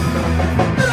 Música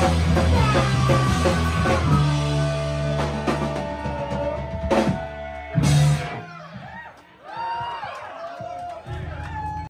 Música